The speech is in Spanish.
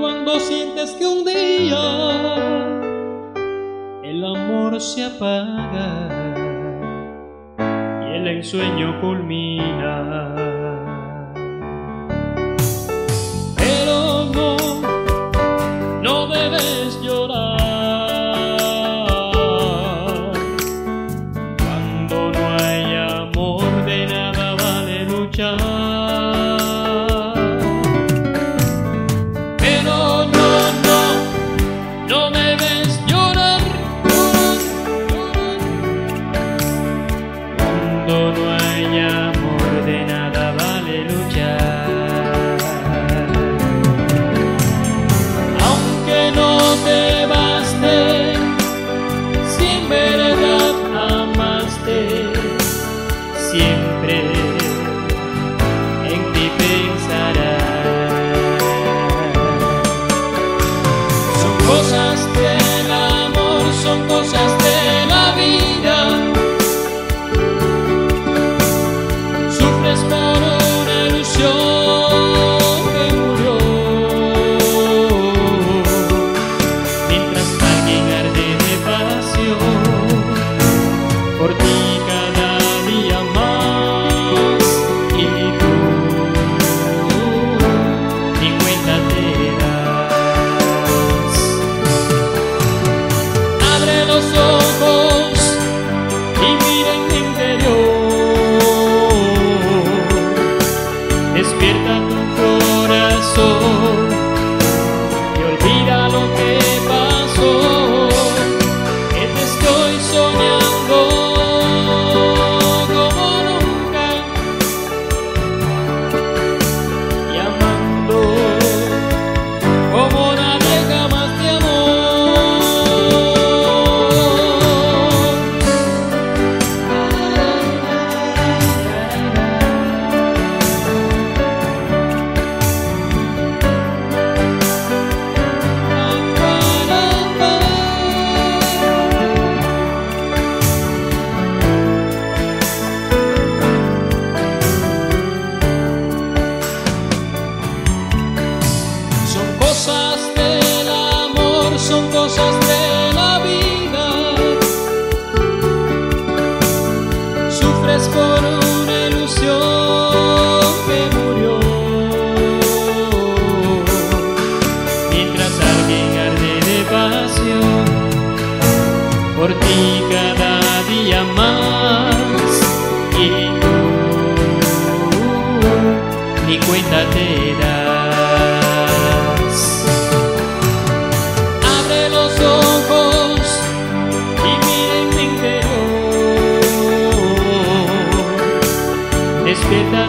cuando sientes que un día el amor se apaga y el ensueño culmina. Pero no, no debes llorar cuando no hay amor de nada vale luchar. Por ti ti cada día más. Y tú ni cuenta te das. Abre los ojos y mira en mi interior. Despierta